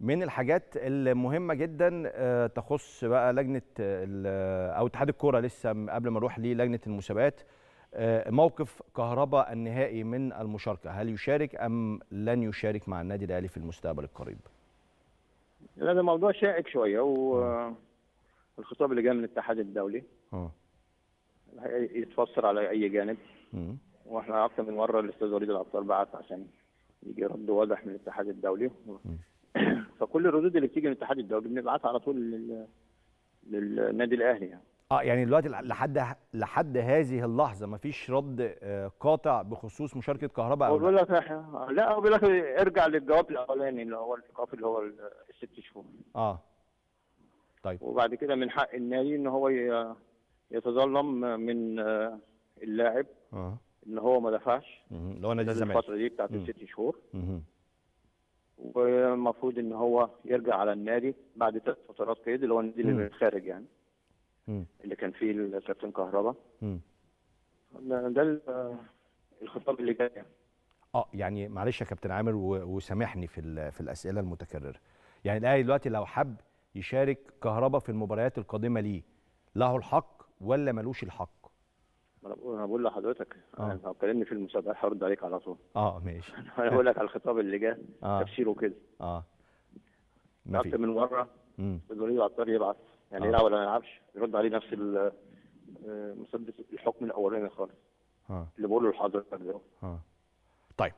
من الحاجات المهمة جدا آه، تخص بقى لجنة ال- أو اتحاد الكورة لسه قبل ما نروح للجنة المسابقات آه، موقف كهرباء النهائي من المشاركة. هل يشارك أم لن يشارك مع النادي الأهلي في المستقبل القريب؟ لا ده موضوع شائك شوية والخطاب اللي جاي من الاتحاد الدولي. آه. يتفسر على أي جانب. مم. وإحنا أكتر من مرة الأستاذ وليد العطار بعت عشان يجي رد واضح من الاتحاد الدولي. فكل الردود اللي بتيجي من الاتحاد الدولي بنبعتها على طول لل... للنادي الأهلي يعني. آه يعني دلوقتي لحد لحد هذه اللحظة مفيش رد آه، قاطع بخصوص مشاركة كهرباء أو بيقول لك لا هو بيقول لك ارجع للجواب الأولاني اللي هو الايقاف اللي هو الست شهور. آه. طيب. وبعد كده من حق النادي إن هو يتظلم من آه، اللاعب آه. إن هو ما دفعش. اللي هو نادي الزمالك. الفترة دي بتاعت مم. الست شهور. مهم. والمفروض إن هو يرجع على النادي بعد ثلاث فترات قيد اللي هو النادي. اللي خارج يعني مم. اللي كان فيه الكابتن كهربا. ده ده ال- الخطاب اللي جاي يعني. آه يعني معلش يا كابتن عامر وسامحني في في الأسئلة المتكررة يعني الاهلي دلوقتي لو حب يشارك كهربا في المباريات القادمة ليه له الحق ولا ملوش الحق أنا بقول- لحضرتك آه. أنا لو كلمني في المسابقه هرد عليك على طول. آه ماشي. أنا بقول لك على الخطاب اللي جاي آه. تفسيره كده. آه. في من مره مم. الوليد العطار يبعت. يعني آه. يلعب ولا ما يلعبش؟ يرد عليه نفس آه، مسدس الحكم الأولاني خالص. آه. اللي بقوله لحضرتك ده. آه. طيب.